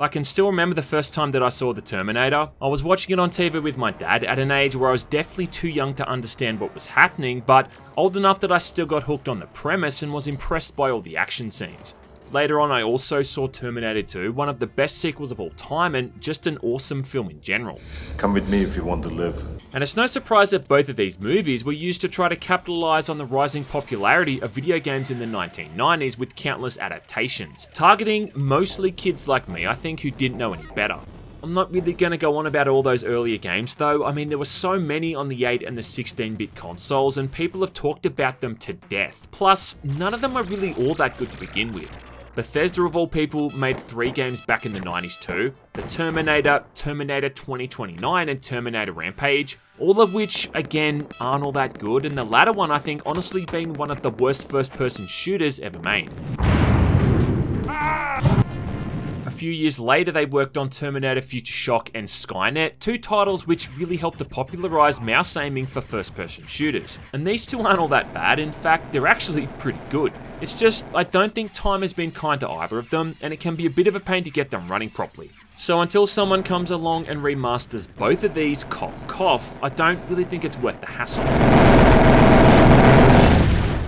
I can still remember the first time that I saw The Terminator. I was watching it on TV with my dad at an age where I was definitely too young to understand what was happening, but old enough that I still got hooked on the premise and was impressed by all the action scenes. Later on, I also saw Terminator 2, one of the best sequels of all time and just an awesome film in general. Come with me if you want to live. And it's no surprise that both of these movies were used to try to capitalize on the rising popularity of video games in the 1990s with countless adaptations, targeting mostly kids like me, I think, who didn't know any better. I'm not really going to go on about all those earlier games though, I mean there were so many on the 8 and the 16-bit consoles and people have talked about them to death, plus none of them are really all that good to begin with. Bethesda of all people made three games back in the 90s too, The Terminator, Terminator 2029 and Terminator Rampage, all of which again aren't all that good and the latter one I think honestly being one of the worst first person shooters ever made. A few years later, they worked on Terminator Future Shock and Skynet, two titles which really helped to popularize mouse aiming for first person shooters. And these two aren't all that bad, in fact, they're actually pretty good. It's just, I don't think time has been kind to either of them, and it can be a bit of a pain to get them running properly. So until someone comes along and remasters both of these, cough cough, I don't really think it's worth the hassle.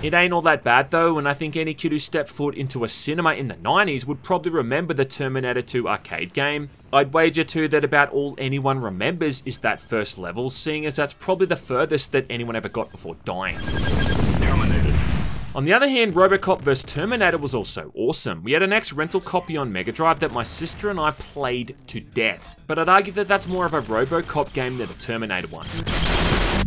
It ain't all that bad though, and I think any kid who stepped foot into a cinema in the 90s would probably remember the Terminator 2 arcade game. I'd wager too that about all anyone remembers is that first level, seeing as that's probably the furthest that anyone ever got before dying. On the other hand, Robocop vs Terminator was also awesome. We had an X rental copy on Mega Drive that my sister and I played to death, but I'd argue that that's more of a Robocop game than a Terminator one.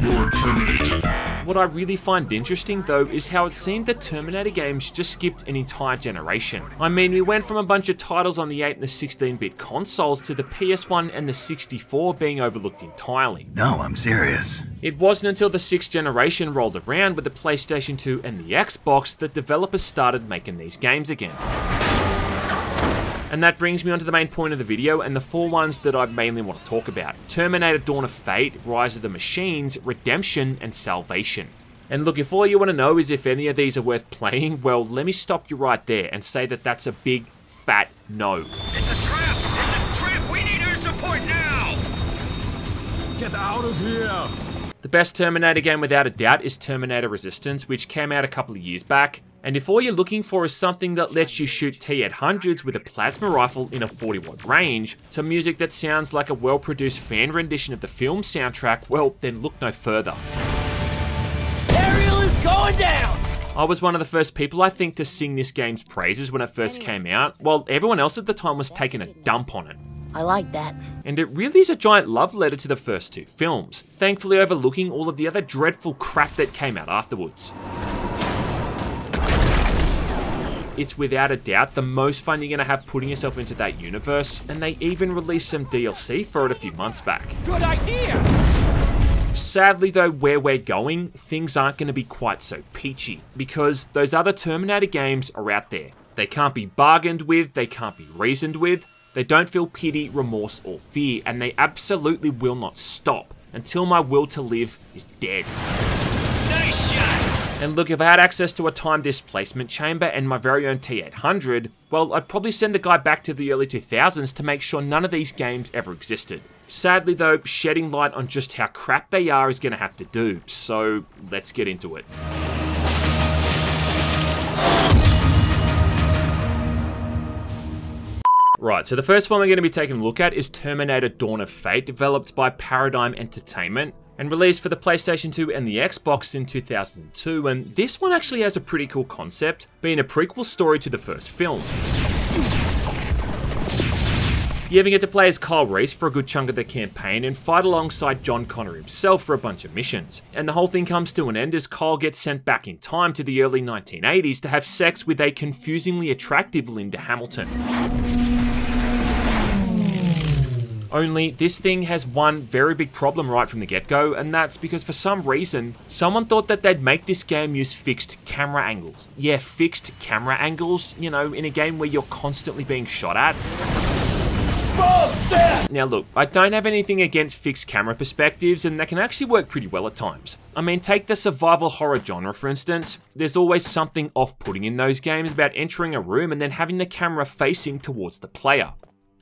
You're terminated. What I really find interesting though is how it seemed that Terminator games just skipped an entire generation. I mean, we went from a bunch of titles on the 8 and the 16-bit consoles to the PS1 and the 64 being overlooked entirely. No, I'm serious. It wasn't until the 6th generation rolled around with the PlayStation 2 and the Xbox that developers started making these games again. And that brings me on to the main point of the video and the four ones that I mainly want to talk about. Terminator Dawn of Fate, Rise of the Machines, Redemption, and Salvation. And look, if all you want to know is if any of these are worth playing, well, let me stop you right there and say that that's a big, fat no. It's a trap! It's a trap! We need our support now! Get out of here! The best Terminator game without a doubt is Terminator Resistance, which came out a couple of years back. And if all you're looking for is something that lets you shoot T-800s with a plasma rifle in a 40 watt range, to music that sounds like a well produced fan rendition of the film soundtrack, well, then look no further. Ariel is going down! I was one of the first people, I think, to sing this game's praises when it first came out, while everyone else at the time was taking a dump on it. I like that. And it really is a giant love letter to the first two films, thankfully overlooking all of the other dreadful crap that came out afterwards. It's without a doubt the most fun you're going to have putting yourself into that universe, and they even released some DLC for it a few months back. Good idea! Sadly, though, where we're going, things aren't going to be quite so peachy, because those other Terminator games are out there. They can't be bargained with, they can't be reasoned with, they don't feel pity, remorse, or fear, and they absolutely will not stop until my will to live is dead. Nice shot! And look, if I had access to a time displacement chamber and my very own T800, well, I'd probably send the guy back to the early 2000s to make sure none of these games ever existed. Sadly, though, shedding light on just how crap they are is going to have to do, so let's get into it. Right, so the first one we're going to be taking a look at is Terminator Dawn of Fate, developed by Paradigm Entertainment and released for the PlayStation 2 and the Xbox in 2002. And this one actually has a pretty cool concept, being a prequel story to the first film. You even get to play as Kyle Reese for a good chunk of the campaign and fight alongside John Connor himself for a bunch of missions. And the whole thing comes to an end as Kyle gets sent back in time to the early 1980s to have sex with a confusingly attractive Linda Hamilton. Only this thing has one very big problem right from the get-go, and that's because for some reason, someone thought that they'd make this game use fixed camera angles. Yeah, fixed camera angles, you know, in a game where you're constantly being shot at. Now look, I don't have anything against fixed camera perspectives and they can actually work pretty well at times. I mean, take the survival horror genre for instance. There's always something off-putting in those games about entering a room and then having the camera facing towards the player.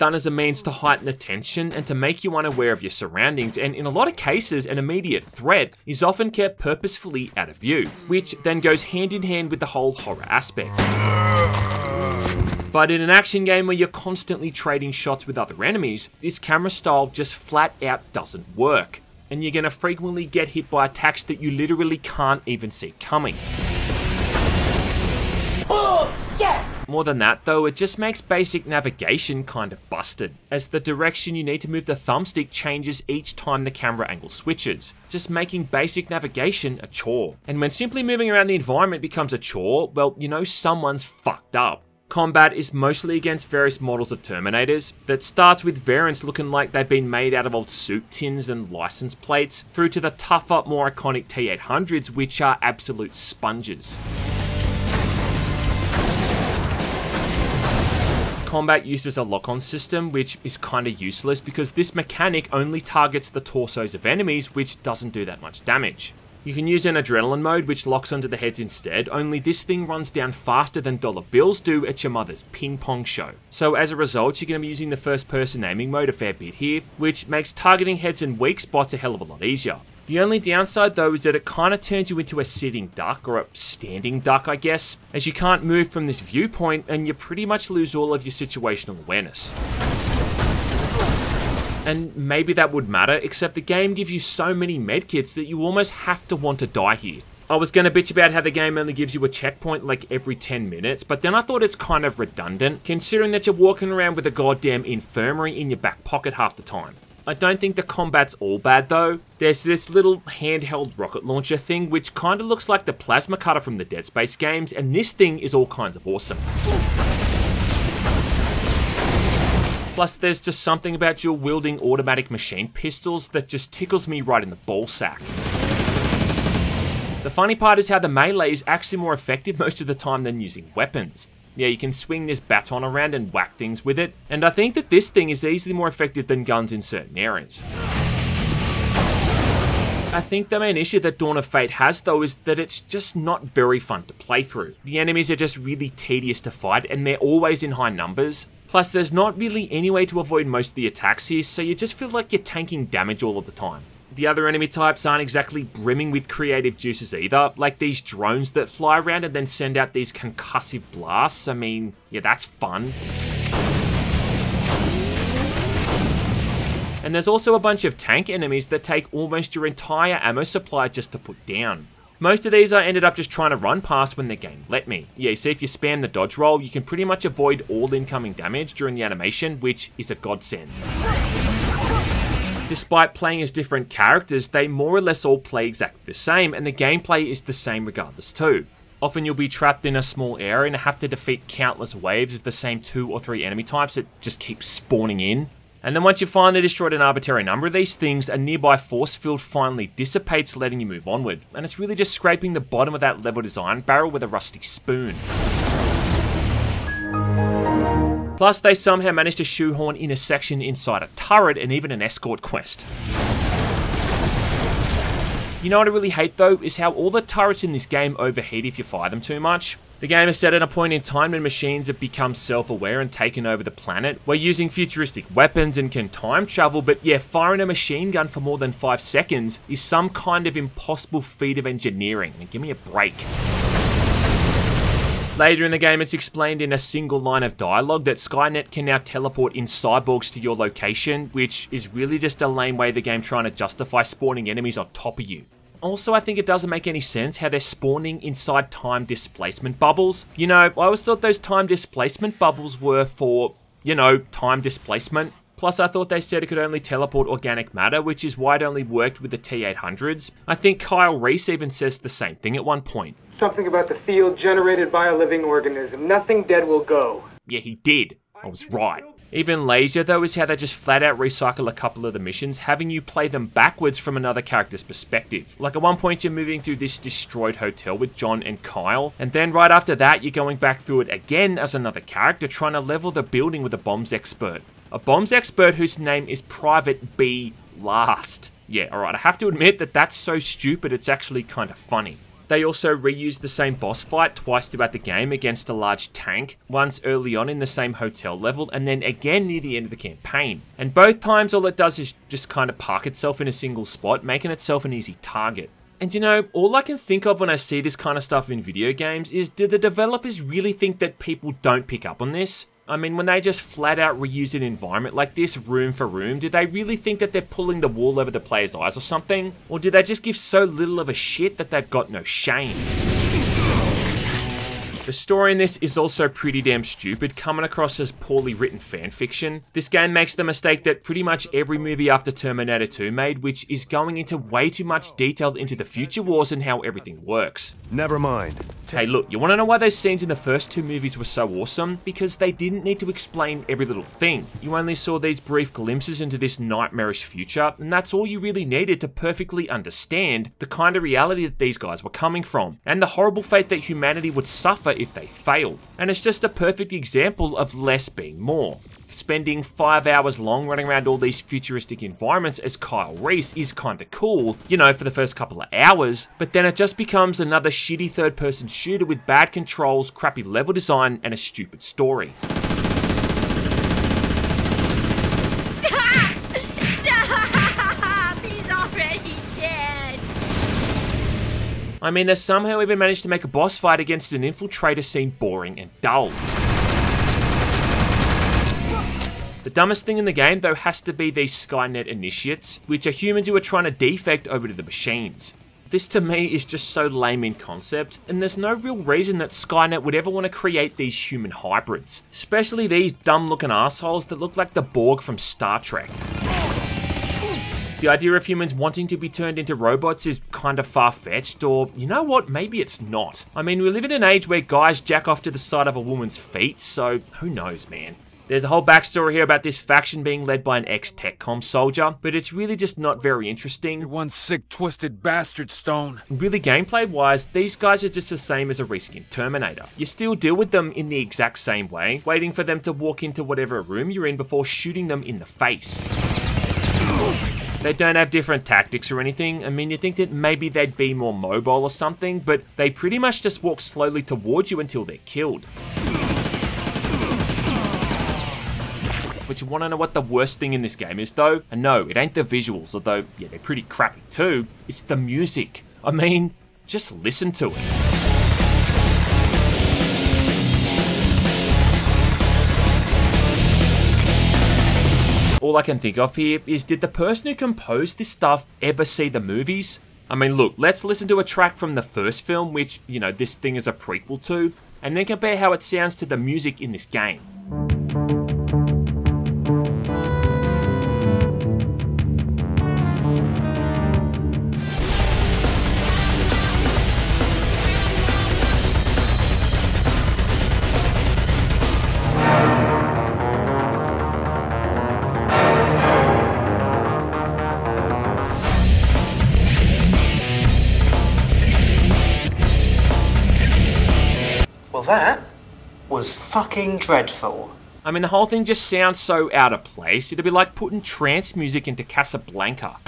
Done as a means to heighten the tension and to make you unaware of your surroundings, and in a lot of cases, an immediate threat is often kept purposefully out of view, which then goes hand in hand with the whole horror aspect. But in an action game where you're constantly trading shots with other enemies, this camera style just flat out doesn't work. And you're gonna frequently get hit by attacks that you literally can't even see coming. More than that though, it just makes basic navigation kind of busted, as the direction you need to move the thumbstick changes each time the camera angle switches, just making basic navigation a chore. And when simply moving around the environment becomes a chore, well, you know someone's fucked up. Combat is mostly against various models of Terminators, that starts with variants looking like they've been made out of old soup tins and license plates, through to the tougher, more iconic T-800s, which are absolute sponges. Combat uses a lock-on system, which is kinda useless because this mechanic only targets the torsos of enemies, which doesn't do that much damage. You can use an adrenaline mode which locks onto the heads instead, only this thing runs down faster than dollar bills do at your mother's ping pong show. So as a result, you're going to be using the first person aiming mode a fair bit here, which makes targeting heads and weak spots a hell of a lot easier. The only downside though is that it kind of turns you into a sitting duck, or a standing duck I guess, as you can't move from this viewpoint and you pretty much lose all of your situational awareness. And maybe that would matter, except the game gives you so many medkits that you almost have to want to die here. I was going to bitch about how the game only gives you a checkpoint like every 10 minutes, but then I thought it's kind of redundant, considering that you're walking around with a goddamn infirmary in your back pocket half the time. I don't think the combat's all bad though. There's this little handheld rocket launcher thing which kinda looks like the plasma cutter from the Dead Space games and this thing is all kinds of awesome. Plus there's just something about dual wielding automatic machine pistols that just tickles me right in the ball sack. The funny part is how the melee is actually more effective most of the time than using weapons. Yeah, you can swing this baton around and whack things with it, and I think that this thing is easily more effective than guns in certain areas. I think the main issue that Dawn of Fate has though is that it's just not very fun to play through. The enemies are just really tedious to fight and they're always in high numbers. Plus there's not really any way to avoid most of the attacks here so you just feel like you're tanking damage all of the time. The other enemy types aren't exactly brimming with creative juices either, like these drones that fly around and then send out these concussive blasts. I mean, yeah, that's fun. And there's also a bunch of tank enemies that take almost your entire ammo supply just to put down. Most of these I ended up just trying to run past when the game let me. Yeah, see if you spam the dodge roll, you can pretty much avoid all incoming damage during the animation, which is a godsend despite playing as different characters, they more or less all play exactly the same, and the gameplay is the same regardless too. Often you'll be trapped in a small area and have to defeat countless waves of the same two or three enemy types that just keep spawning in. And then once you finally destroyed an arbitrary number of these things, a nearby force field finally dissipates, letting you move onward. And it's really just scraping the bottom of that level design barrel with a rusty spoon. Plus, they somehow managed to shoehorn in a section inside a turret and even an escort quest. You know what I really hate though, is how all the turrets in this game overheat if you fire them too much. The game is set at a point in time when machines have become self-aware and taken over the planet. We're using futuristic weapons and can time travel, but yeah, firing a machine gun for more than 5 seconds is some kind of impossible feat of engineering. give me a break. Later in the game, it's explained in a single line of dialogue that Skynet can now teleport in cyborgs to your location, which is really just a lame way the game trying to justify spawning enemies on top of you. Also, I think it doesn't make any sense how they're spawning inside time displacement bubbles. You know, I always thought those time displacement bubbles were for, you know, time displacement. Plus, I thought they said it could only teleport organic matter, which is why it only worked with the T-800s. I think Kyle Reese even says the same thing at one point. Something about the field generated by a living organism. Nothing dead will go. Yeah, he did. I was right. Even lazier though is how they just flat out recycle a couple of the missions, having you play them backwards from another character's perspective. Like at one point you're moving through this destroyed hotel with John and Kyle, and then right after that you're going back through it again as another character trying to level the building with a bombs expert. A bombs expert whose name is Private B Last. Yeah, alright, I have to admit that that's so stupid it's actually kind of funny. They also reused the same boss fight twice throughout the game against a large tank, once early on in the same hotel level, and then again near the end of the campaign. And both times all it does is just kind of park itself in a single spot, making itself an easy target. And you know, all I can think of when I see this kind of stuff in video games is do the developers really think that people don't pick up on this? I mean, when they just flat out reuse an environment like this, room for room, do they really think that they're pulling the wool over the player's eyes or something? Or do they just give so little of a shit that they've got no shame? The story in this is also pretty damn stupid, coming across as poorly written fanfiction. This game makes the mistake that pretty much every movie after Terminator 2 made, which is going into way too much detail into the future wars and how everything works. Never mind. Hey, look, you want to know why those scenes in the first two movies were so awesome? Because they didn't need to explain every little thing. You only saw these brief glimpses into this nightmarish future, and that's all you really needed to perfectly understand the kind of reality that these guys were coming from, and the horrible fate that humanity would suffer if they failed. And it's just a perfect example of less being more spending five hours long running around all these futuristic environments as Kyle Reese is kinda cool, you know, for the first couple of hours, but then it just becomes another shitty third person shooter with bad controls, crappy level design, and a stupid story. I mean, they somehow even managed to make a boss fight against an infiltrator seem boring and dull. The dumbest thing in the game, though, has to be these Skynet initiates, which are humans who are trying to defect over to the machines. This to me is just so lame in concept, and there's no real reason that Skynet would ever want to create these human hybrids, especially these dumb looking assholes that look like the Borg from Star Trek. The idea of humans wanting to be turned into robots is kind of far fetched, or you know what, maybe it's not. I mean, we live in an age where guys jack off to the side of a woman's feet, so who knows, man. There's a whole backstory here about this faction being led by an ex-TechCom soldier, but it's really just not very interesting. One sick, twisted bastard, Stone. Really, gameplay wise, these guys are just the same as a reskin Terminator. You still deal with them in the exact same way, waiting for them to walk into whatever room you're in before shooting them in the face. Oh They don't have different tactics or anything. I mean, you think that maybe they'd be more mobile or something, but they pretty much just walk slowly towards you until they're killed. But you want to know what the worst thing in this game is, though? And no, it ain't the visuals, although, yeah, they're pretty crappy too. It's the music. I mean, just listen to it. All I can think of here is did the person who composed this stuff ever see the movies? I mean, look, let's listen to a track from the first film, which, you know, this thing is a prequel to, and then compare how it sounds to the music in this game. Well, that was fucking dreadful. I mean, the whole thing just sounds so out of place. It'd be like putting trance music into Casablanca.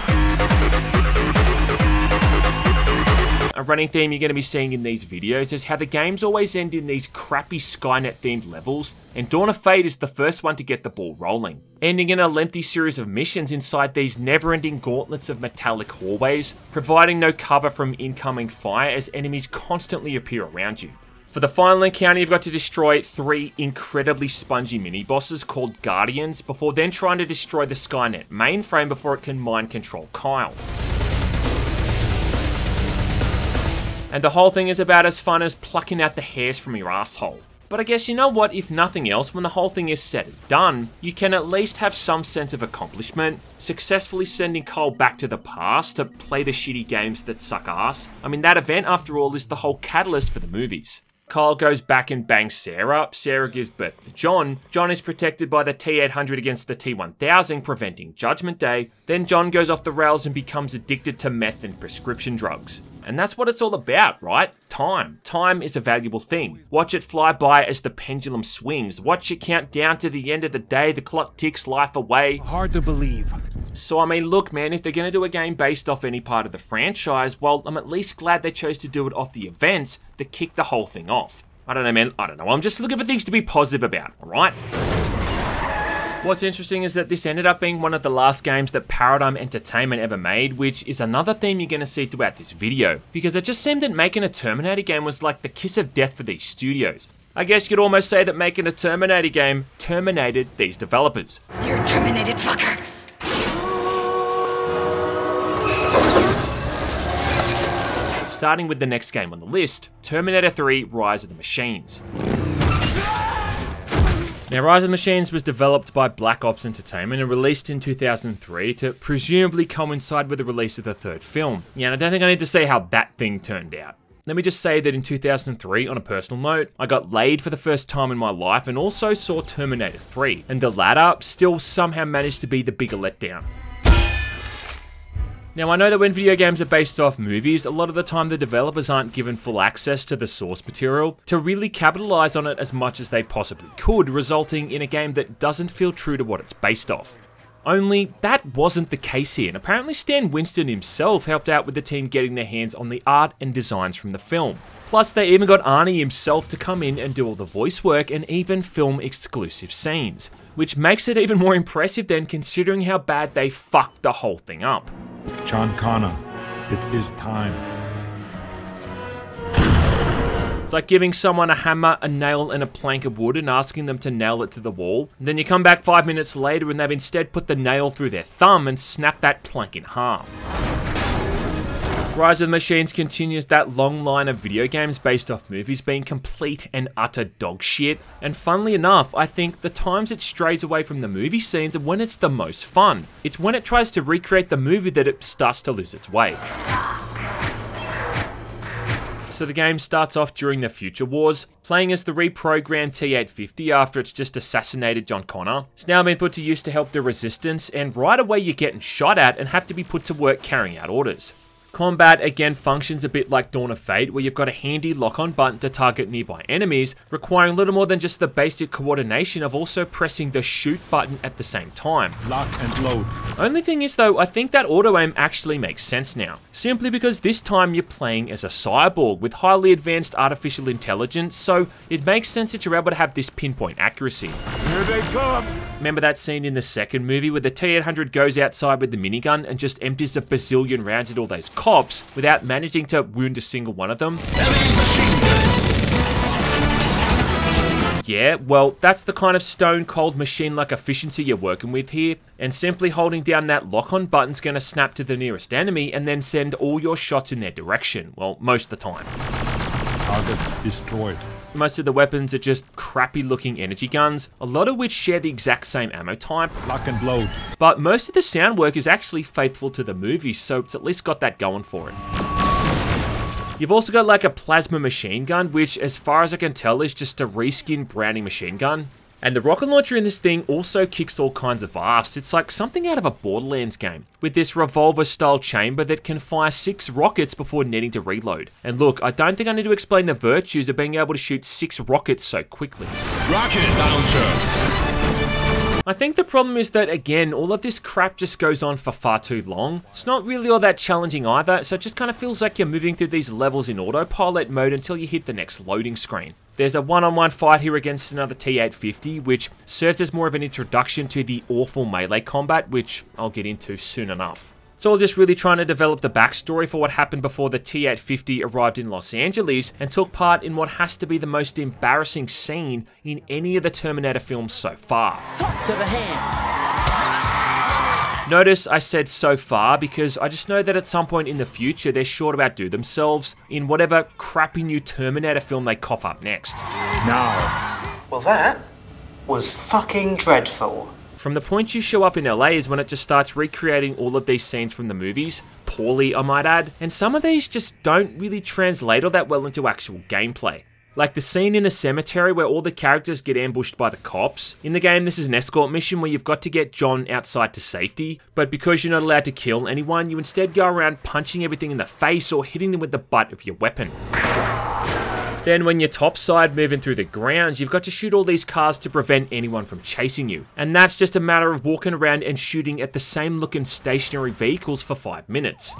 A running theme you're going to be seeing in these videos is how the games always end in these crappy Skynet themed levels, and Dawn of Fate is the first one to get the ball rolling, ending in a lengthy series of missions inside these never ending gauntlets of metallic hallways, providing no cover from incoming fire as enemies constantly appear around you. For the final encounter, you've got to destroy three incredibly spongy mini-bosses called Guardians, before then trying to destroy the Skynet mainframe before it can mind control Kyle. And the whole thing is about as fun as plucking out the hairs from your asshole. But I guess you know what, if nothing else, when the whole thing is said and done, you can at least have some sense of accomplishment, successfully sending Kyle back to the past to play the shitty games that suck ass. I mean, that event, after all, is the whole catalyst for the movies. Kyle goes back and bangs Sarah. Sarah gives birth to John. John is protected by the T800 against the T1000, preventing Judgment Day. Then John goes off the rails and becomes addicted to meth and prescription drugs. And that's what it's all about, right? Time. Time is a valuable thing. Watch it fly by as the pendulum swings. Watch it count down to the end of the day. The clock ticks life away. Hard to believe. So I mean, look man, if they're going to do a game based off any part of the franchise, well, I'm at least glad they chose to do it off the events that kicked the whole thing off. I don't know man, I don't know, I'm just looking for things to be positive about, alright? What's interesting is that this ended up being one of the last games that Paradigm Entertainment ever made, which is another theme you're going to see throughout this video, because it just seemed that making a Terminator game was like the kiss of death for these studios. I guess you could almost say that making a Terminator game terminated these developers. You're terminated, fucker. Starting with the next game on the list, Terminator 3 Rise of the Machines. Now, Rise of the Machines was developed by Black Ops Entertainment and released in 2003 to presumably coincide with the release of the third film. Yeah, and I don't think I need to say how that thing turned out. Let me just say that in 2003, on a personal note, I got laid for the first time in my life and also saw Terminator 3, and the latter still somehow managed to be the bigger letdown. Now, I know that when video games are based off movies, a lot of the time the developers aren't given full access to the source material to really capitalize on it as much as they possibly could, resulting in a game that doesn't feel true to what it's based off. Only that wasn't the case here, and apparently Stan Winston himself helped out with the team getting their hands on the art and designs from the film. Plus, they even got Arnie himself to come in and do all the voice work and even film exclusive scenes, which makes it even more impressive than considering how bad they fucked the whole thing up. Connor, it is time. It's like giving someone a hammer, a nail, and a plank of wood and asking them to nail it to the wall. And then you come back five minutes later and they've instead put the nail through their thumb and snapped that plank in half. Rise of the Machines continues that long line of video games based off movies being complete and utter dog shit. And funnily enough, I think the times it strays away from the movie scenes are when it's the most fun. It's when it tries to recreate the movie that it starts to lose its way. So the game starts off during the Future Wars, playing as the reprogrammed T-850 after it's just assassinated John Connor. It's now been put to use to help the Resistance, and right away you're getting shot at and have to be put to work carrying out orders. Combat again functions a bit like Dawn of Fate, where you've got a handy lock-on button to target nearby enemies, requiring little more than just the basic coordination of also pressing the shoot button at the same time. Lock and load. Only thing is though, I think that auto aim actually makes sense now. Simply because this time you're playing as a cyborg with highly advanced artificial intelligence, so it makes sense that you're able to have this pinpoint accuracy. Here they come. Remember that scene in the second movie where the T-800 goes outside with the minigun and just empties a bazillion rounds at all those cops without managing to wound a single one of them? Yeah, well, that's the kind of stone cold machine like efficiency you're working with here, and simply holding down that lock on button's gonna snap to the nearest enemy and then send all your shots in their direction. Well, most of the time. Target destroyed. Most of the weapons are just crappy looking energy guns, a lot of which share the exact same ammo type, Lock and load. but most of the sound work is actually faithful to the movie, so it's at least got that going for it. You've also got like a plasma machine gun, which as far as I can tell is just a reskin Browning machine gun. And the rocket launcher in this thing also kicks all kinds of ass. It's like something out of a Borderlands game, with this revolver style chamber that can fire six rockets before needing to reload. And look, I don't think I need to explain the virtues of being able to shoot six rockets so quickly. Rocket launcher. I think the problem is that, again, all of this crap just goes on for far too long. It's not really all that challenging either, so it just kind of feels like you're moving through these levels in autopilot mode until you hit the next loading screen. There's a one-on-one fight here against another T-850, which serves as more of an introduction to the awful melee combat, which I'll get into soon enough. It's all just really trying to develop the backstory for what happened before the T-850 arrived in Los Angeles and took part in what has to be the most embarrassing scene in any of the Terminator films so far. Talk to the hand. Notice I said so far because I just know that at some point in the future they're sure to outdo themselves in whatever crappy new Terminator film they cough up next. Now. Well, that was fucking dreadful. From the point you show up in LA is when it just starts recreating all of these scenes from the movies, poorly I might add, and some of these just don't really translate all that well into actual gameplay. Like the scene in the cemetery where all the characters get ambushed by the cops. In the game, this is an escort mission where you've got to get John outside to safety, but because you're not allowed to kill anyone, you instead go around punching everything in the face or hitting them with the butt of your weapon. Then when you're topside moving through the grounds, you've got to shoot all these cars to prevent anyone from chasing you. And that's just a matter of walking around and shooting at the same looking stationary vehicles for 5 minutes.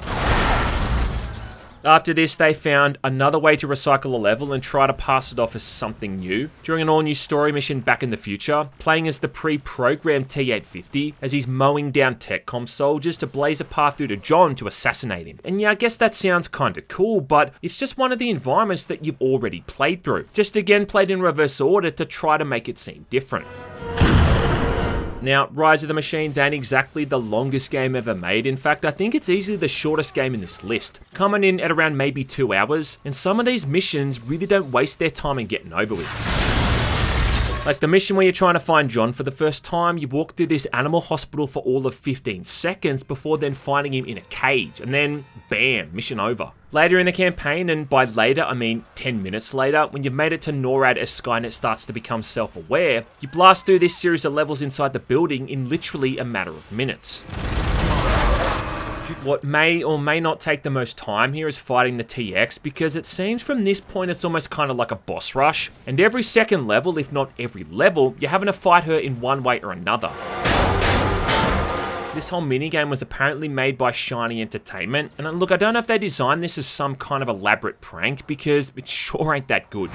After this, they found another way to recycle a level and try to pass it off as something new. During an all-new story mission back in the future, playing as the pre-programmed T-850 as he's mowing down TechCom soldiers to blaze a path through to John to assassinate him. And yeah, I guess that sounds kinda cool, but it's just one of the environments that you've already played through. Just again played in reverse order to try to make it seem different. Now, Rise of the Machines ain't exactly the longest game ever made. In fact, I think it's easily the shortest game in this list, coming in at around maybe two hours, and some of these missions really don't waste their time in getting over with. Like the mission where you're trying to find John for the first time, you walk through this animal hospital for all of 15 seconds before then finding him in a cage, and then bam, mission over. Later in the campaign, and by later I mean 10 minutes later, when you've made it to NORAD as Skynet starts to become self-aware, you blast through this series of levels inside the building in literally a matter of minutes. What may or may not take the most time here is fighting the TX because it seems from this point it's almost kind of like a boss rush, and every second level, if not every level, you're having to fight her in one way or another. This whole minigame was apparently made by Shiny Entertainment, and look, I don't know if they designed this as some kind of elaborate prank, because it sure ain't that good.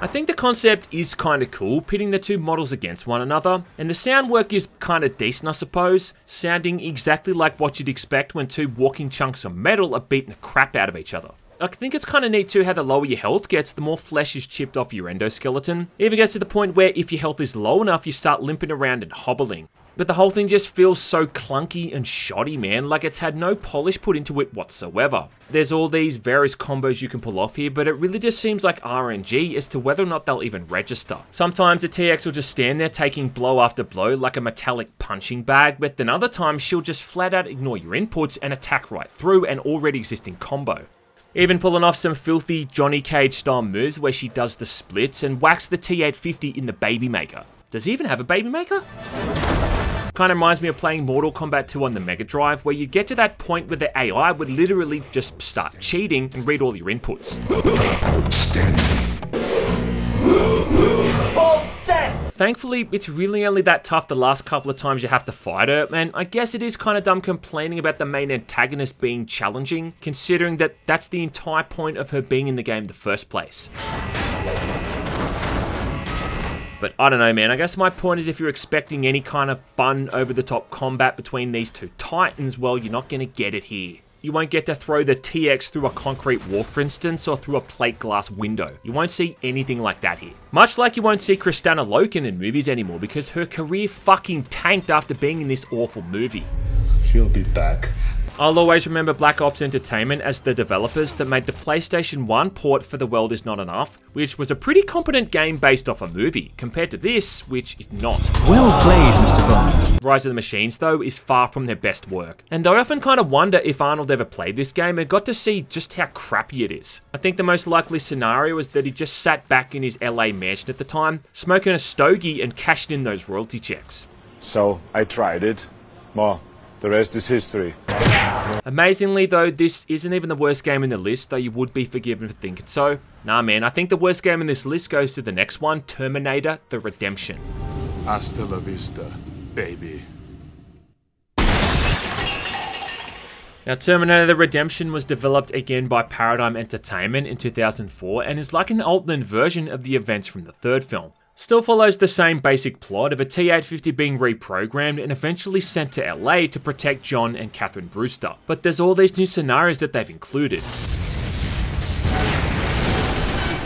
I think the concept is kinda cool, pitting the two models against one another, and the sound work is kinda decent I suppose, sounding exactly like what you'd expect when two walking chunks of metal are beating the crap out of each other. I think it's kind of neat too how the lower your health gets, the more flesh is chipped off your endoskeleton. It even gets to the point where if your health is low enough, you start limping around and hobbling. But the whole thing just feels so clunky and shoddy, man, like it's had no polish put into it whatsoever. There's all these various combos you can pull off here, but it really just seems like RNG as to whether or not they'll even register. Sometimes the TX will just stand there taking blow after blow like a metallic punching bag, but then other times she'll just flat out ignore your inputs and attack right through an already existing combo. Even pulling off some filthy Johnny Cage style moves where she does the splits and whacks the T850 in the Baby Maker. Does he even have a Baby Maker? Kind of reminds me of playing Mortal Kombat 2 on the Mega Drive, where you get to that point where the AI would literally just start cheating and read all your inputs. Thankfully, it's really only that tough the last couple of times you have to fight her, and I guess it is kind of dumb complaining about the main antagonist being challenging, considering that that's the entire point of her being in the game in the first place. But I don't know, man. I guess my point is if you're expecting any kind of fun, over-the-top combat between these two titans, well, you're not going to get it here. You won't get to throw the TX through a concrete wall, for instance, or through a plate glass window. You won't see anything like that here. Much like you won't see Kristanna Loken in movies anymore because her career fucking tanked after being in this awful movie. She'll be back. I'll always remember Black Ops Entertainment as the developers that made the PlayStation 1 port for The World Is Not Enough, which was a pretty competent game based off a movie, compared to this, which is not. Well played, Mr. Bond. Rise of the Machines, though, is far from their best work, and I often kind of wonder if Arnold ever played this game and got to see just how crappy it is. I think the most likely scenario is that he just sat back in his LA mansion at the time, smoking a stogie and cashed in those royalty checks. So I tried it. Well, the rest is history. Amazingly, though, this isn't even the worst game in the list, though you would be forgiven for thinking so. Nah, man, I think the worst game in this list goes to the next one Terminator The Redemption. Hasta la vista, baby. Now, Terminator The Redemption was developed again by Paradigm Entertainment in 2004 and is like an alternate version of the events from the third film. Still follows the same basic plot of a T-850 being reprogrammed and eventually sent to LA to protect John and Catherine Brewster. But there's all these new scenarios that they've included.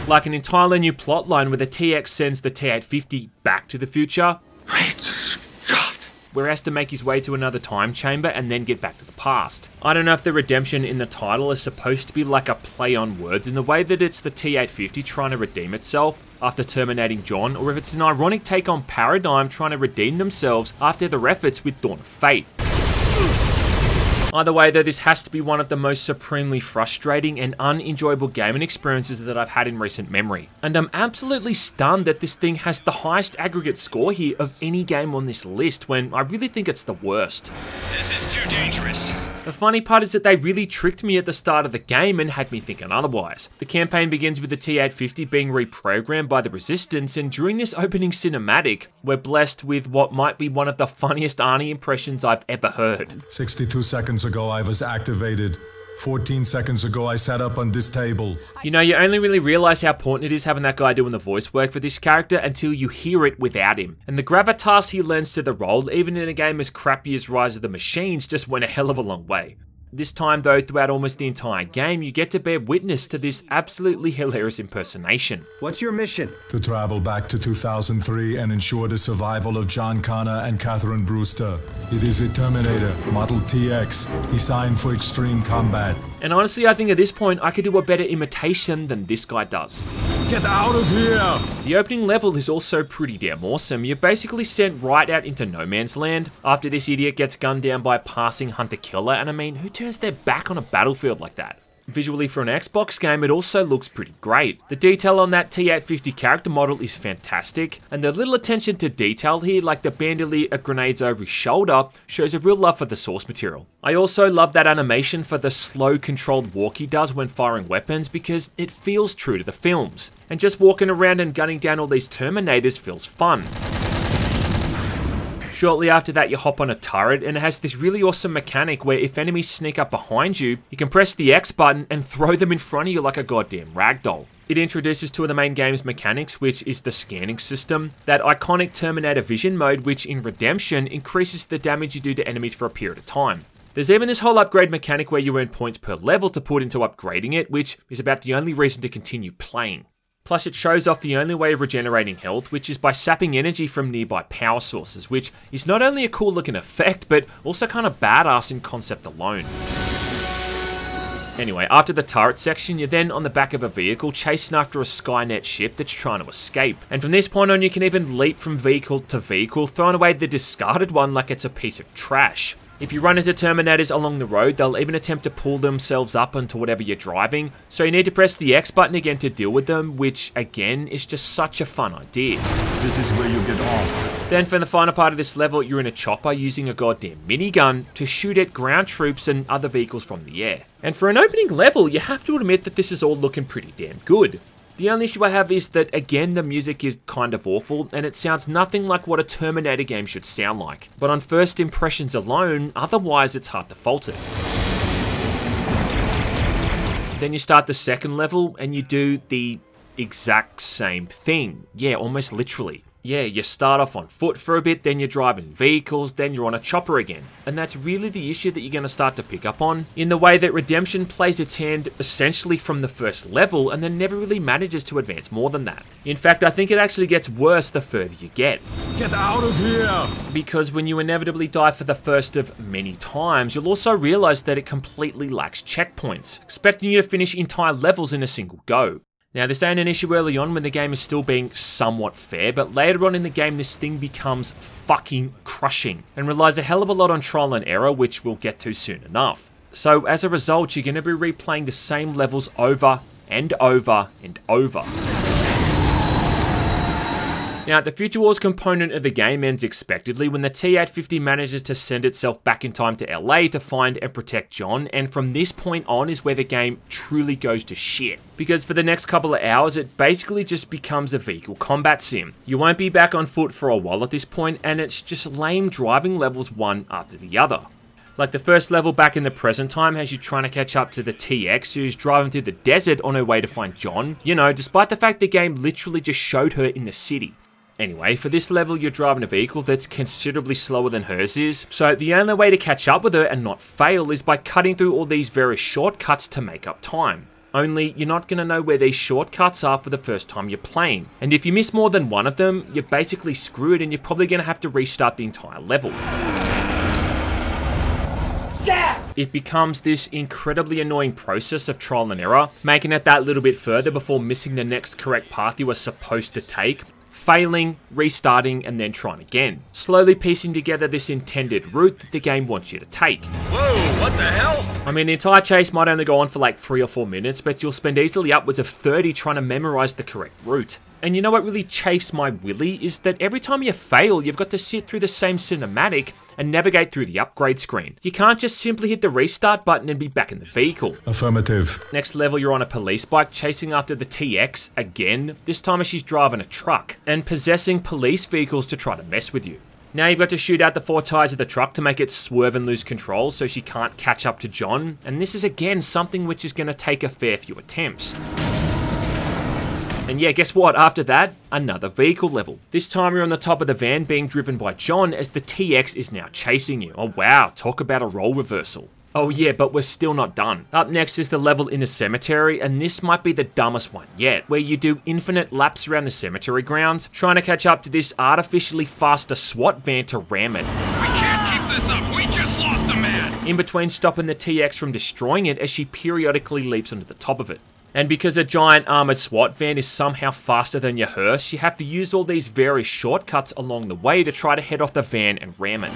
Like an entirely new plotline where the TX sends the T-850 back to the future, Great Scott! where he has to make his way to another time chamber and then get back to the past. I don't know if the redemption in the title is supposed to be like a play on words in the way that it's the T-850 trying to redeem itself after terminating John, or if it's an ironic take on Paradigm trying to redeem themselves after their efforts with Dawn of Fate. Either way, though, this has to be one of the most supremely frustrating and unenjoyable gaming experiences that I've had in recent memory. And I'm absolutely stunned that this thing has the highest aggregate score here of any game on this list when I really think it's the worst. This is too dangerous. The funny part is that they really tricked me at the start of the game and had me thinking otherwise. The campaign begins with the T-850 being reprogrammed by the Resistance, and during this opening cinematic, we're blessed with what might be one of the funniest Arnie impressions I've ever heard. 62 seconds ago, I was activated. 14 seconds ago, I sat up on this table. You know, you only really realize how important it is having that guy doing the voice work for this character until you hear it without him. And the gravitas he lends to the role, even in a game as crappy as Rise of the Machines, just went a hell of a long way. This time, though, throughout almost the entire game, you get to bear witness to this absolutely hilarious impersonation. What's your mission? To travel back to 2003 and ensure the survival of John Connor and Catherine Brewster. It is a Terminator, Model TX, designed for extreme combat. And honestly, I think at this point, I could do a better imitation than this guy does. Get out of here! The opening level is also pretty damn awesome. You're basically sent right out into no man's land after this idiot gets gunned down by a passing hunter killer, and I mean, who turns their back on a battlefield like that? Visually for an Xbox game, it also looks pretty great. The detail on that T850 character model is fantastic, and the little attention to detail here, like the bandolier of grenades over his shoulder, shows a real love for the source material. I also love that animation for the slow controlled walk he does when firing weapons because it feels true to the films. And just walking around and gunning down all these Terminators feels fun. Shortly after that, you hop on a turret, and it has this really awesome mechanic where if enemies sneak up behind you, you can press the X button and throw them in front of you like a goddamn ragdoll. It introduces two of the main game's mechanics, which is the scanning system, that iconic Terminator Vision mode, which in Redemption increases the damage you do to enemies for a period of time. There's even this whole upgrade mechanic where you earn points per level to put into upgrading it, which is about the only reason to continue playing. Plus, it shows off the only way of regenerating health, which is by sapping energy from nearby power sources, which is not only a cool looking effect, but also kind of badass in concept alone. Anyway, after the turret section, you're then on the back of a vehicle chasing after a Skynet ship that's trying to escape. And from this point on, you can even leap from vehicle to vehicle, throwing away the discarded one like it's a piece of trash. If you run into Terminators along the road, they'll even attempt to pull themselves up onto whatever you're driving, so you need to press the X button again to deal with them, which again is just such a fun idea. This is where you get off. Then for the final part of this level, you're in a chopper using a goddamn minigun to shoot at ground troops and other vehicles from the air. And for an opening level, you have to admit that this is all looking pretty damn good. The only issue I have is that, again, the music is kind of awful, and it sounds nothing like what a Terminator game should sound like. But on first impressions alone, otherwise it's hard to fault it. Then you start the second level, and you do the exact same thing. Yeah, almost literally. Yeah, you start off on foot for a bit, then you're driving vehicles, then you're on a chopper again. And that's really the issue that you're going to start to pick up on, in the way that Redemption plays its hand essentially from the first level and then never really manages to advance more than that. In fact, I think it actually gets worse the further you get. Get out of here! Because when you inevitably die for the first of many times, you'll also realize that it completely lacks checkpoints, expecting you to finish entire levels in a single go. Now, this ain't an issue early on when the game is still being somewhat fair, but later on in the game, this thing becomes fucking crushing and relies a hell of a lot on trial and error, which we'll get to soon enough. So, as a result, you're going to be replaying the same levels over and over and over. Now, the Future Wars component of the game ends expectedly when the T-850 manages to send itself back in time to LA to find and protect John, and from this point on is where the game truly goes to shit. Because for the next couple of hours, it basically just becomes a vehicle combat sim. You won't be back on foot for a while at this point, and it's just lame driving levels one after the other. Like the first level back in the present time has you trying to catch up to the TX who's driving through the desert on her way to find John, you know, despite the fact the game literally just showed her in the city. Anyway, for this level, you're driving a vehicle that's considerably slower than hers is, so the only way to catch up with her and not fail is by cutting through all these various shortcuts to make up time. Only, you're not going to know where these shortcuts are for the first time you're playing, and if you miss more than one of them, you're basically screwed and you're probably going to have to restart the entire level. It becomes this incredibly annoying process of trial and error, making it that little bit further before missing the next correct path you were supposed to take, failing, restarting, and then trying again. Slowly piecing together this intended route that the game wants you to take. Whoa, what the hell? I mean, the entire chase might only go on for like 3 or 4 minutes, but you'll spend easily upwards of 30 trying to memorize the correct route. And you know what really chafes my willy is that every time you fail, you've got to sit through the same cinematic and navigate through the upgrade screen. You can't just simply hit the restart button and be back in the vehicle. Affirmative. Next level, you're on a police bike chasing after the TX again, this time as she's driving a truck, and possessing police vehicles to try to mess with you. Now you've got to shoot out the four tires of the truck to make it swerve and lose control so she can't catch up to John, and this is again something which is going to take a fair few attempts. And yeah, guess what? After that, another vehicle level. This time you're on the top of the van being driven by John as the TX is now chasing you. Oh wow, talk about a role reversal. Oh yeah, but we're still not done. Up next is the level in the cemetery, and this might be the dumbest one yet, where you do infinite laps around the cemetery grounds, trying to catch up to this artificially faster SWAT van to ram it. We can't keep this up. We just lost a man. In between stopping the TX from destroying it as she periodically leaps onto the top of it. And because a giant armored SWAT van is somehow faster than your hearse, you have to use all these various shortcuts along the way to try to head off the van and ram it.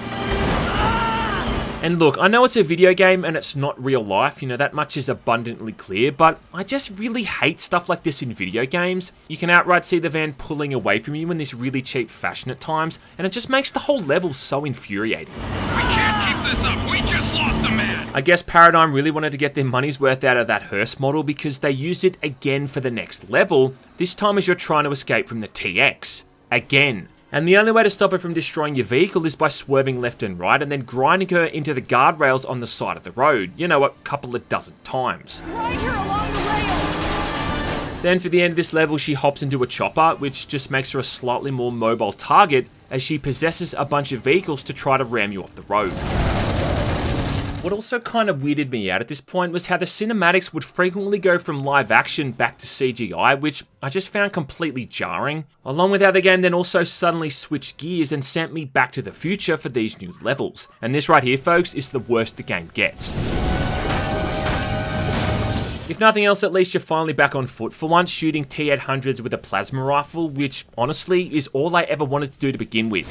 And look, I know it's a video game and it's not real life, you know, that much is abundantly clear, but I just really hate stuff like this in video games. You can outright see the van pulling away from you in this really cheap fashion at times, and it just makes the whole level so infuriating. We can't keep this up. We just lost a man. I guess Paradigm really wanted to get their money's worth out of that hearse model because they used it again for the next level, this time as you're trying to escape from the TX. Again. And the only way to stop her from destroying your vehicle is by swerving left and right and then grinding her into the guardrails on the side of the road. You know, a couple of dozen times. Ride her along the rail. Then for the end of this level, she hops into a chopper, which just makes her a slightly more mobile target as she possesses a bunch of vehicles to try to ram you off the road. What also kind of weirded me out at this point was how the cinematics would frequently go from live action back to CGI, which I just found completely jarring, along with how the game then also suddenly switched gears and sent me back to the future for these new levels. And this right here, folks, is the worst the game gets. If nothing else, at least you're finally back on foot for once shooting T-800s with a plasma rifle, which honestly is all I ever wanted to do to begin with.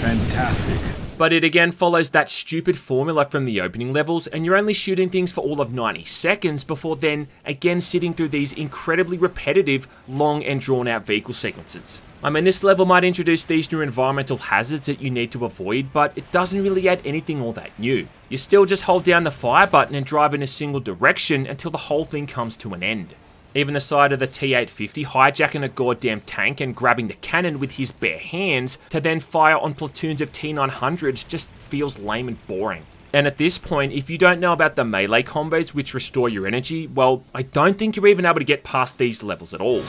Fantastic. But it again follows that stupid formula from the opening levels, and you're only shooting things for all of 90 seconds before then again sitting through these incredibly repetitive, long and drawn out vehicle sequences. I mean, this level might introduce these new environmental hazards that you need to avoid, but it doesn't really add anything all that new. You still just hold down the fire button and drive in a single direction until the whole thing comes to an end. Even the side of the T-850 hijacking a goddamn tank and grabbing the cannon with his bare hands to then fire on platoons of T-900s just feels lame and boring. And at this point, if you don't know about the melee combos which restore your energy, well, I don't think you're even able to get past these levels at all.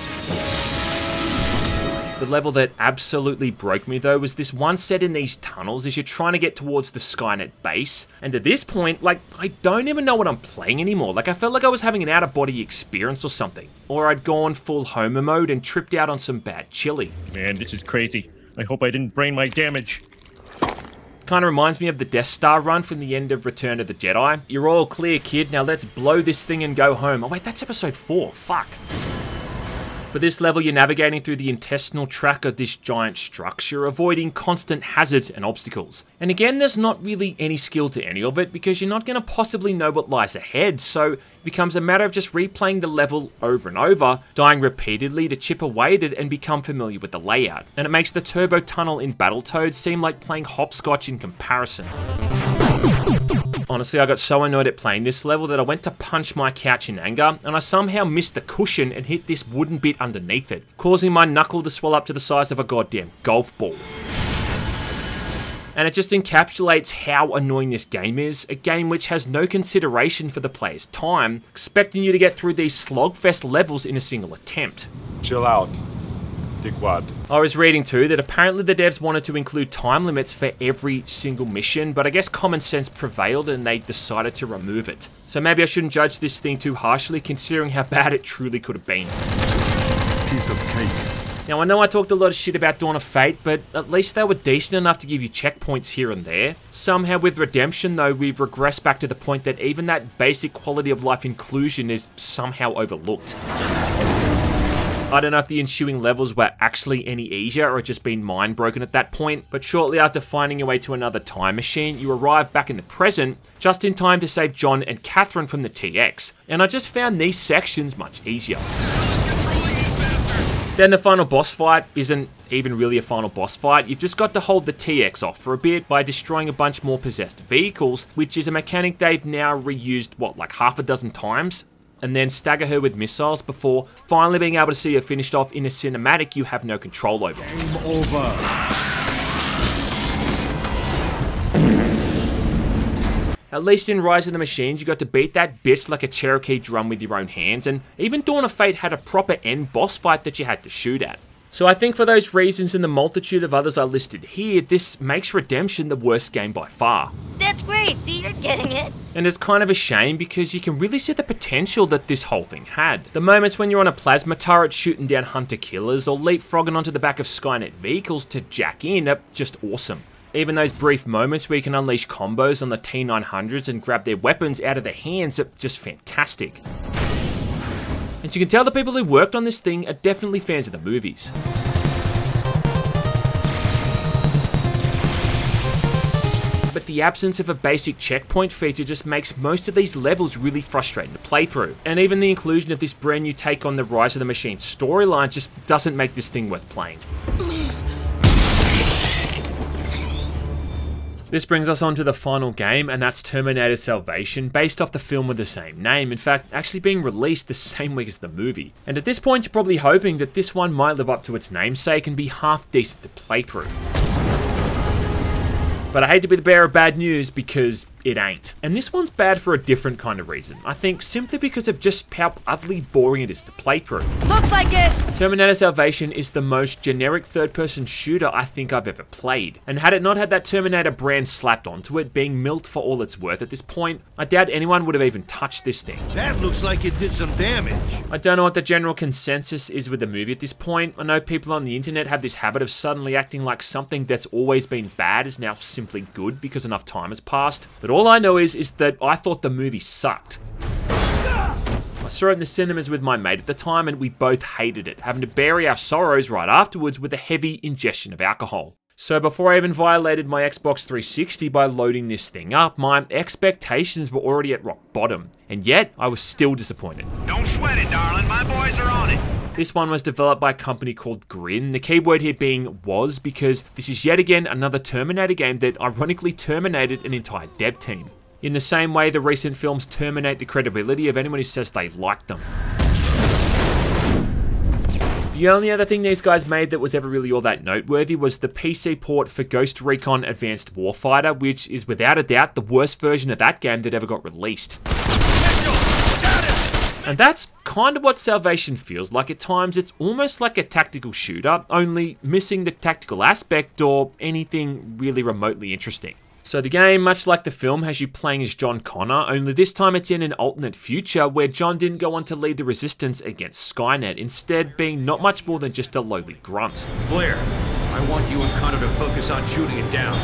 The level that absolutely broke me though was this one set in these tunnels as you're trying to get towards the Skynet base. And at this point, like, I don't even know what I'm playing anymore. Like, I felt like I was having an out of body experience or something. Or I'd gone full Homer mode and tripped out on some bad chili. Man, this is crazy. I hope I didn't brain my damage. Kind of reminds me of the Death Star run from the end of Return of the Jedi. You're all clear, kid. Now let's blow this thing and go home. Oh, wait, that's episode 4. Fuck. For this level, you're navigating through the intestinal tract of this giant structure, avoiding constant hazards and obstacles. And again, there's not really any skill to any of it because you're not going to possibly know what lies ahead, so it becomes a matter of just replaying the level over and over, dying repeatedly to chip away at it and become familiar with the layout. And it makes the turbo tunnel in Battletoads seem like playing hopscotch in comparison. Honestly, I got so annoyed at playing this level that I went to punch my couch in anger, and I somehow missed the cushion and hit this wooden bit underneath it, causing my knuckle to swell up to the size of a goddamn golf ball. And it just encapsulates how annoying this game is, a game which has no consideration for the player's time, expecting you to get through these slogfest levels in a single attempt. Chill out. Dickwad. I was reading too that apparently the devs wanted to include time limits for every single mission, but I guess common sense prevailed and they decided to remove it. So maybe I shouldn't judge this thing too harshly considering how bad it truly could have been. Piece of cake. Now I know I talked a lot of shit about Dawn of Fate, but at least they were decent enough to give you checkpoints here and there. Somehow with Redemption though, we've regressed back to the point that even that basic quality of life inclusion is somehow overlooked. I don't know if the ensuing levels were actually any easier or just been mind broken at that point, but shortly after finding your way to another time machine, you arrive back in the present, just in time to save John and Catherine from the TX, and I just found these sections much easier. Then the final boss fight isn't even really a final boss fight, you've just got to hold the TX off for a bit by destroying a bunch more possessed vehicles, which is a mechanic they've now reused, what, like half a dozen times? And then stagger her with missiles before finally being able to see her finished off in a cinematic you have no control over. Game over. At least in Rise of the Machines, you got to beat that bitch like a Cherokee drum with your own hands, and even Dawn of Fate had a proper end boss fight that you had to shoot at. So I think for those reasons and the multitude of others I listed here, this makes Redemption the worst game by far. That's great. See, you're getting it. And it's kind of a shame because you can really see the potential that this whole thing had. The moments when you're on a plasma turret shooting down hunter killers or leapfrogging onto the back of Skynet vehicles to jack in are just awesome. Even those brief moments where you can unleash combos on the T900s and grab their weapons out of their hands are just fantastic. And you can tell the people who worked on this thing are definitely fans of the movies. But the absence of a basic checkpoint feature just makes most of these levels really frustrating to play through. And even the inclusion of this brand new take on the Rise of the Machine storyline just doesn't make this thing worth playing. This brings us on to the final game, and that's Terminator Salvation, based off the film with the same name, in fact, actually being released the same week as the movie. And at this point, you're probably hoping that this one might live up to its namesake and be half decent to play through. But I hate to be the bearer of bad news because it ain't. And this one's bad for a different kind of reason. I think simply because of just how utterly boring it is to play through. Looks like it. Terminator Salvation is the most generic third-person shooter I think I've ever played. And had it not had that Terminator brand slapped onto it, being milked for all it's worth at this point, I doubt anyone would have even touched this thing. That looks like it did some damage. I don't know what the general consensus is with the movie at this point. I know people on the internet have this habit of suddenly acting like something that's always been bad is now simply good because enough time has passed. But all I know is, is that I thought the movie sucked. I saw it in the cinemas with my mate at the time and we both hated it, having to bury our sorrows right afterwards with a heavy ingestion of alcohol. So before I even violated my Xbox 360 by loading this thing up, my expectations were already at rock bottom, and yet I was still disappointed. Don't sweat it, darling. My boys are on it. This one was developed by a company called Grin, the keyword here being was because this is yet again another Terminator game that ironically terminated an entire dev team. In the same way the recent films terminate the credibility of anyone who says they like them. The only other thing these guys made that was ever really all that noteworthy was the PC port for Ghost Recon Advanced Warfighter, which is without a doubt the worst version of that game that ever got released. And that's kind of what Salvation feels like at times. It's almost like a tactical shooter, only missing the tactical aspect or anything really remotely interesting. So the game, much like the film, has you playing as John Connor, only this time it's in an alternate future where John didn't go on to lead the resistance against Skynet, instead being not much more than just a lowly grunt. Blair, I want you and Connor to focus on shooting it down.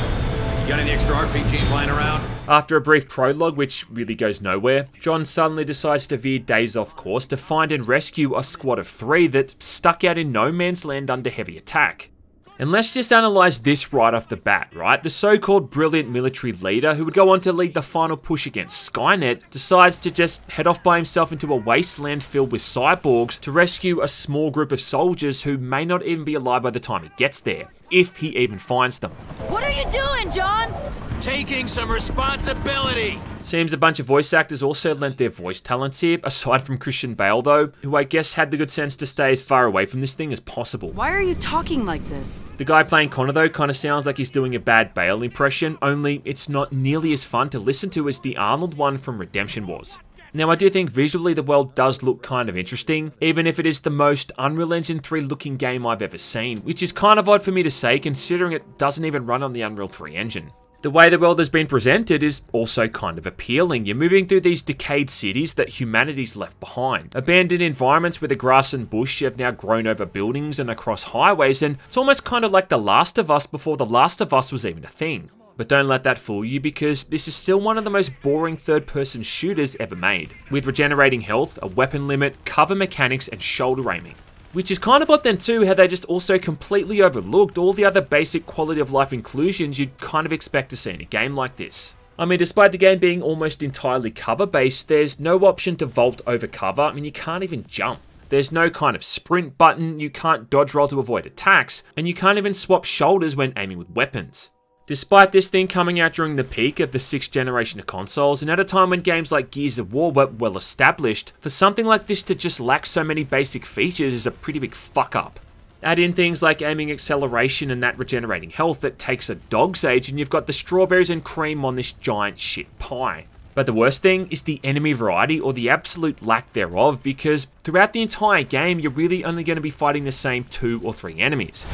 Got any extra RPGs lying around? After a brief prologue, which really goes nowhere, John suddenly decides to veer days off course to find and rescue a squad of three that's stuck out in no man's land under heavy attack. And let's just analyze this right off the bat, right? The so-called brilliant military leader who would go on to lead the final push against Skynet decides to just head off by himself into a wasteland filled with cyborgs to rescue a small group of soldiers who may not even be alive by the time he gets there, if he even finds them. What are you doing, John? Taking some responsibility. Seems a bunch of voice actors also lent their voice talents here, aside from Christian Bale though, who I guess had the good sense to stay as far away from this thing as possible. Why are you talking like this? The guy playing Connor though kind of sounds like he's doing a bad Bale impression, only it's not nearly as fun to listen to as the Arnold one from Redemption was. Now, I do think visually the world does look kind of interesting, even if it is the most Unreal Engine 3 looking game I've ever seen, which is kind of odd for me to say considering it doesn't even run on the Unreal 3 engine. The way the world has been presented is also kind of appealing. You're moving through these decayed cities that humanity's left behind. Abandoned environments where the grass and bush have now grown over buildings and across highways, and it's almost kind of like The Last of Us before The Last of Us was even a thing. But don't let that fool you because this is still one of the most boring third person shooters ever made, with regenerating health, a weapon limit, cover mechanics, and shoulder aiming. Which is kind of odd then too, how they just also completely overlooked all the other basic quality of life inclusions you'd kind of expect to see in a game like this. I mean, despite the game being almost entirely cover based, there's no option to vault over cover. I mean, you can't even jump. There's no kind of sprint button, you can't dodge roll to avoid attacks, and you can't even swap shoulders when aiming with weapons. Despite this thing coming out during the peak of the 6th generation of consoles, and at a time when games like Gears of War were well established, for something like this to just lack so many basic features is a pretty big fuck up. Add in things like aiming acceleration and that regenerating health that takes a dog's age, and you've got the strawberries and cream on this giant shit pie. But the worst thing is the enemy variety or the absolute lack thereof, because throughout the entire game, you're really only going to be fighting the same two or three enemies.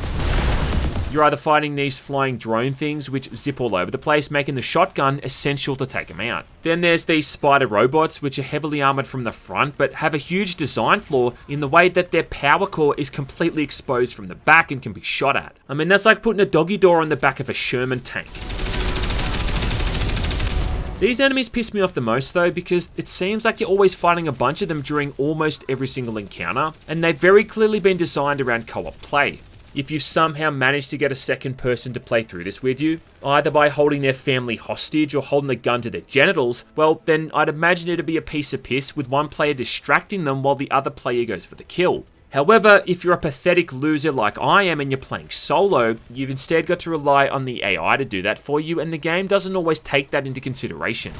You're either fighting these flying drone things which zip all over the place, making the shotgun essential to take them out. Then there's these spider robots which are heavily armored from the front but have a huge design flaw in the way that their power core is completely exposed from the back and can be shot at. I mean that's like putting a doggy door on the back of a Sherman tank. These enemies piss me off the most though because it seems like you're always fighting a bunch of them during almost every single encounter and they've very clearly been designed around co-op play if you've somehow managed to get a second person to play through this with you, either by holding their family hostage or holding a gun to their genitals, well, then I'd imagine it'd be a piece of piss with one player distracting them while the other player goes for the kill. However, if you're a pathetic loser like I am and you're playing solo, you've instead got to rely on the AI to do that for you, and the game doesn't always take that into consideration.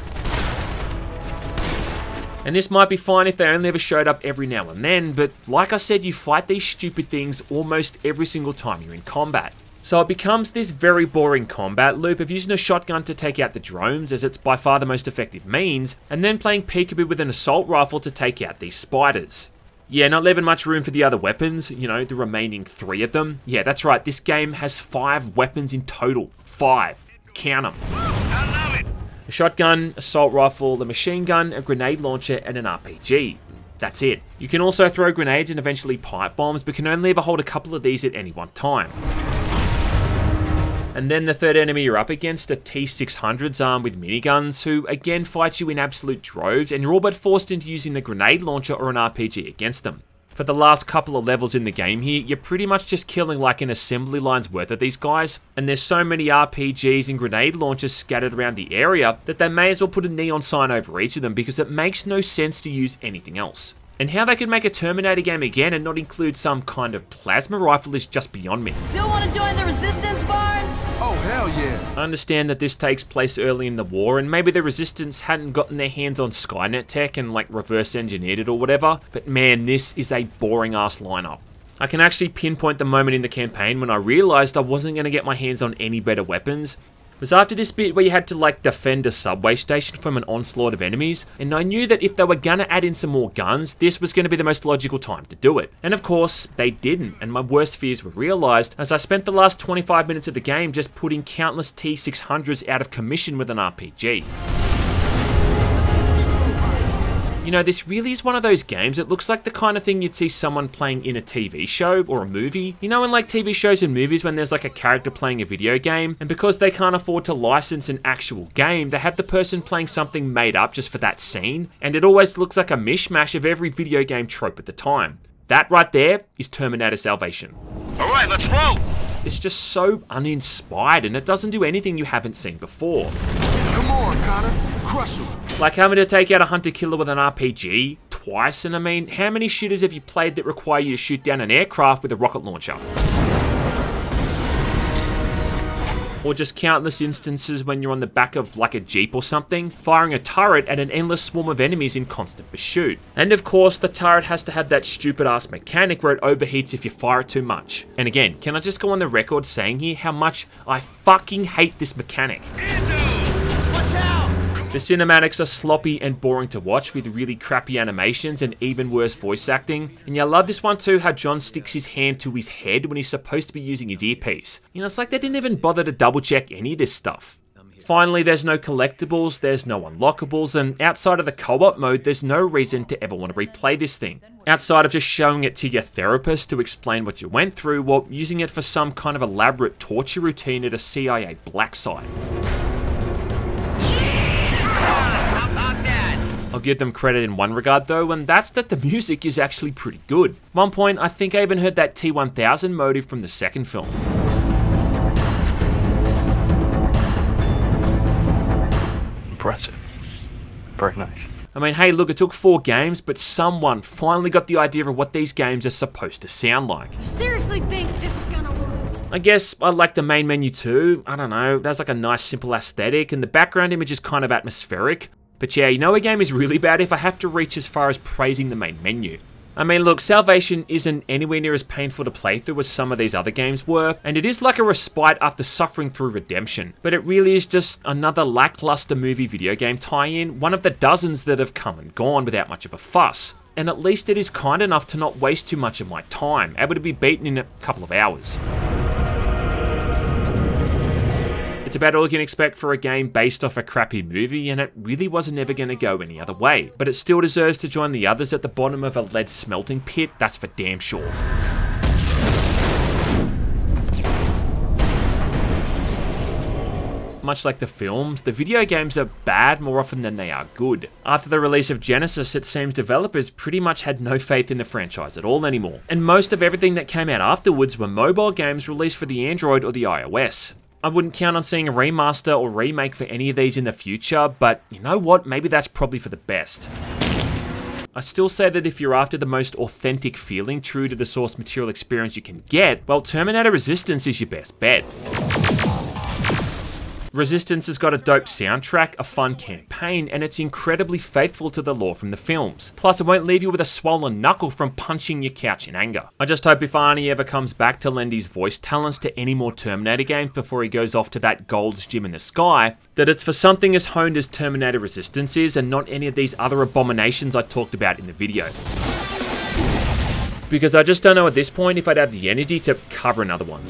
And this might be fine if they only ever showed up every now and then, but like I said, you fight these stupid things almost every single time you're in combat. So it becomes this very boring combat loop of using a shotgun to take out the drones, as it's by far the most effective means, and then playing peekaboo with an assault rifle to take out these spiders. Yeah, not leaving much room for the other weapons, you know, the remaining three of them. Yeah, that's right, this game has five weapons in total. Five. Count them a shotgun, assault rifle, the machine gun, a grenade launcher, and an RPG. That's it. You can also throw grenades and eventually pipe bombs, but can only ever hold a couple of these at any one time. And then the third enemy you're up against are T-600s armed with miniguns, who again fight you in absolute droves, and you're all but forced into using the grenade launcher or an RPG against them. For the last couple of levels in the game here, you're pretty much just killing like an assembly line's worth of these guys, and there's so many RPGs and grenade launchers scattered around the area that they may as well put a neon sign over each of them because it makes no sense to use anything else. And how they could make a Terminator game again and not include some kind of plasma rifle is just beyond me. Still want to join the Resistance, Barnes? Hell yeah. I understand that this takes place early in the war and maybe the Resistance hadn't gotten their hands on Skynet tech and like reverse engineered it or whatever, but man, this is a boring ass lineup. I can actually pinpoint the moment in the campaign when I realised I wasn't going to get my hands on any better weapons, was after this bit where you had to like defend a subway station from an onslaught of enemies, and I knew that if they were gonna add in some more guns, this was gonna be the most logical time to do it. And of course, they didn't, and my worst fears were realised as I spent the last 25 minutes of the game just putting countless T-600s out of commission with an RPG. You know, this really is one of those games that looks like the kind of thing you'd see someone playing in a TV show or a movie. You know, in like TV shows and movies when there's like a character playing a video game, and because they can't afford to license an actual game, they have the person playing something made up just for that scene, and it always looks like a mishmash of every video game trope at the time. That right there is Terminator Salvation. Alright, let's roll! It's just so uninspired and it doesn't do anything you haven't seen before. Come on, Connor. Crush him. Like having to take out a hunter killer with an RPG twice, and I mean, how many shooters have you played that require you to shoot down an aircraft with a rocket launcher? Or just countless instances when you're on the back of like a jeep or something, firing a turret at an endless swarm of enemies in constant pursuit. And of course, the turret has to have that stupid ass mechanic where it overheats if you fire it too much. And again, can I just go on the record saying here how much I fucking hate this mechanic? Out! The cinematics are sloppy and boring to watch with really crappy animations and even worse voice acting. And yeah, I love this one too, how John sticks his hand to his head when he's supposed to be using his earpiece. You know, it's like they didn't even bother to double check any of this stuff. Finally, there's no collectibles, there's no unlockables, and outside of the co-op mode, there's no reason to ever want to replay this thing. Outside of just showing it to your therapist to explain what you went through, or using it for some kind of elaborate torture routine at a CIA black site. Give them credit in one regard though, and that's that the music is actually pretty good. One point, I think I even heard that T-1000 motive from the second film. Impressive. Very nice. I mean, hey, look, it took four games, but someone finally got the idea of what these games are supposed to sound like. You seriously think this is gonna work? I guess I like the main menu too. I don't know, it has like a nice simple aesthetic, and the background image is kind of atmospheric. But yeah, you know a game is really bad if I have to reach as far as praising the main menu. I mean, look, Salvation isn't anywhere near as painful to play through as some of these other games were, and it is like a respite after suffering through redemption. But it really is just another lackluster movie video game tie-in, one of the dozens that have come and gone without much of a fuss. And at least it is kind enough to not waste too much of my time, able to be beaten in a couple of hours. It's about all you can expect for a game based off a crappy movie, and it really wasn't ever going to go any other way. But it still deserves to join the others at the bottom of a lead smelting pit, that's for damn sure. Much like the films, the video games are bad more often than they are good. After the release of Genesis, it seems developers pretty much had no faith in the franchise at all anymore. And most of everything that came out afterwards were mobile games released for the Android or the iOS. I wouldn't count on seeing a remaster or remake for any of these in the future, but you know what? Maybe that's probably for the best. I still say that if you're after the most authentic feeling, true to the source material experience you can get, well, Terminator Resistance is your best bet. Resistance has got a dope soundtrack, a fun campaign, and it's incredibly faithful to the lore from the films. Plus, it won't leave you with a swollen knuckle from punching your couch in anger. I just hope if Arnie ever comes back to lend his voice talents to any more Terminator games before he goes off to that Gold's Gym in the sky, that it's for something as honed as Terminator Resistance is and not any of these other abominations I talked about in the video because I just don't know at this point if I'd have the energy to cover another one.